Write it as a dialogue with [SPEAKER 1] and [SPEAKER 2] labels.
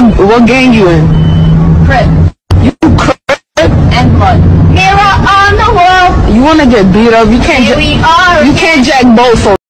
[SPEAKER 1] what what gang you in?
[SPEAKER 2] Crip.
[SPEAKER 1] You crip?
[SPEAKER 2] And blood. Mirror on the wall.
[SPEAKER 1] You wanna get beat up? You can't.
[SPEAKER 2] Here we are.
[SPEAKER 1] you can't jack both.